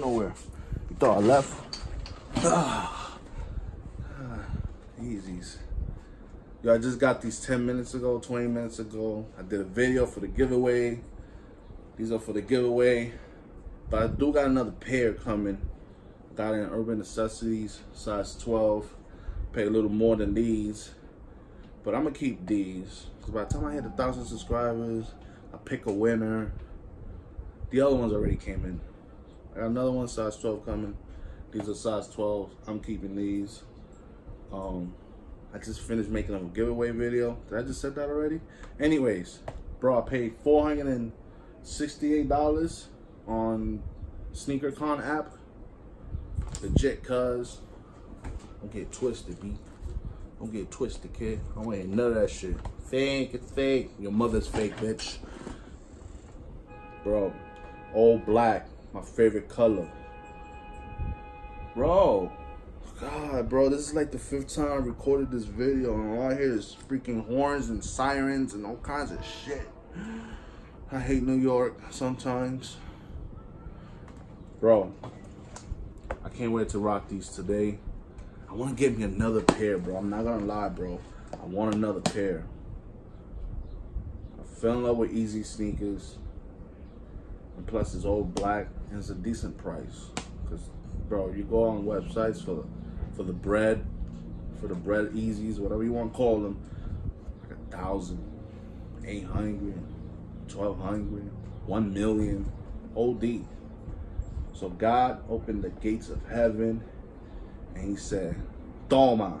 nowhere. You thought I left? Ah, easies. Yo, I just got these 10 minutes ago, 20 minutes ago. I did a video for the giveaway. These are for the giveaway. But I do got another pair coming. Got in Urban Necessities, size 12. Pay a little more than these. But I'm gonna keep these. Cause by the time I hit a thousand subscribers, I pick a winner. The other ones already came in. Another one, size 12 coming. These are size 12. I'm keeping these. Um, I just finished making a giveaway video. Did I just said that already? Anyways, bro, I paid $468 on SneakerCon app. Legit, cuz. Don't get twisted, B. Don't get twisted, kid. I don't ain't none of that shit. Fake, it's fake. Your mother's fake, bitch. Bro, all black, my favorite color. Bro, God, bro, this is like the fifth time I recorded this video, and all I hear is freaking horns and sirens and all kinds of shit. I hate New York sometimes. Bro, I can't wait to rock these today. I want to get me another pair, bro. I'm not gonna lie, bro. I want another pair. I fell in love with Yeezy sneakers. And plus, it's all black and it's a decent price. Cause, bro, you go on websites for for the bread, for the bread Yeezys, whatever you want to call them, like a thousand, eight hundred, twelve hundred, one million, OD. So God opened the gates of heaven and he said, Toma,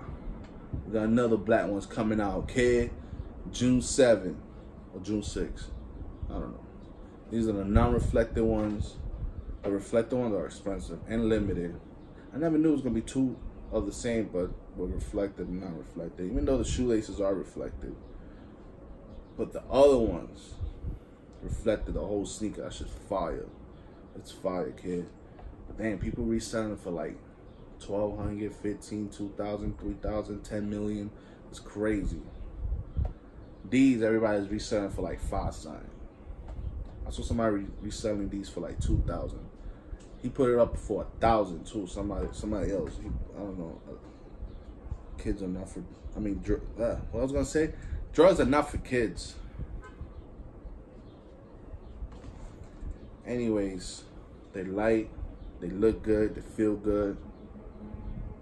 we got another black one's coming out, okay? June 7 or June 6. I don't know. These are the non-reflective ones. The reflective ones are expensive and limited. I never knew it was gonna be two of the same, but were reflective and non-reflective. Even though the shoelaces are reflective. But the other ones reflected the whole sneaker. That shit's fire. It's fire, kid. But damn, people reselling for like 1200 15 2000 3000 10 million it's crazy these everybody's reselling for like five sign i saw somebody reselling these for like 2000 he put it up for a thousand too. Somebody somebody else. He, i don't know. Uh, kids are not for i mean uh, what i was gonna say drugs are not for kids. Anyways they light they look good they feel good.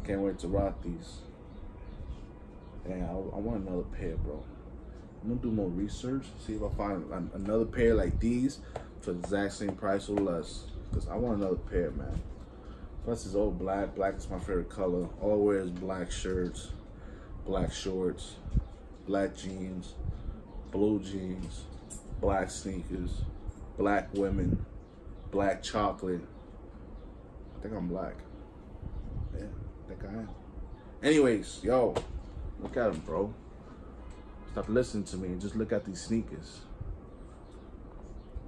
Can't wait to rock these. Dang, I, I want another pair, bro. I'm gonna do more research, see if I find another pair like these for the exact same price or less. Cause I want another pair, man. Plus it's all black. Black is my favorite color. All I black shirts, black shorts, black jeans, blue jeans, black sneakers, black women, black chocolate. I think I'm black. Yeah. That guy. Anyways, yo, look at him, bro. Stop listening to me and just look at these sneakers.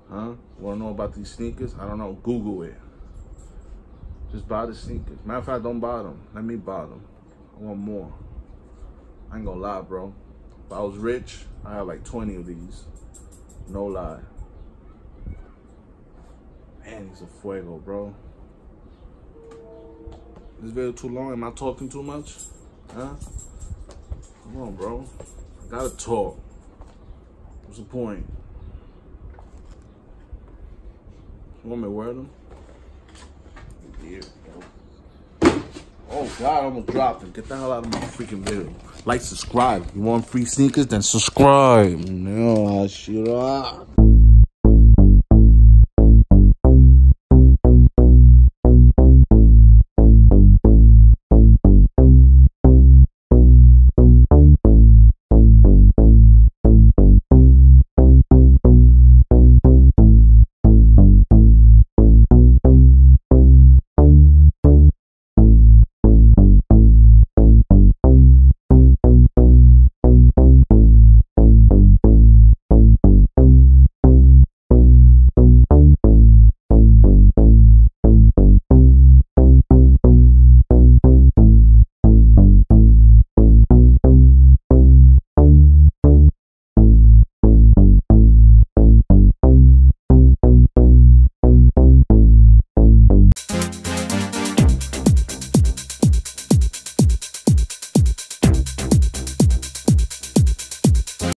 Huh? Wanna know about these sneakers? I don't know. Google it. Just buy the sneakers. Matter of fact, don't buy them. Let me buy them. I want more. I ain't gonna lie, bro. If I was rich, I have like 20 of these. No lie. Man, he's a fuego, bro. This video too long? Am I talking too much? Huh? Come on, bro. I gotta talk. What's the point? You want me to wear them? Yeah, oh God, I almost dropped them. Get the hell out of my freaking video. Like, subscribe. You want free sneakers? Then subscribe. No, shut up.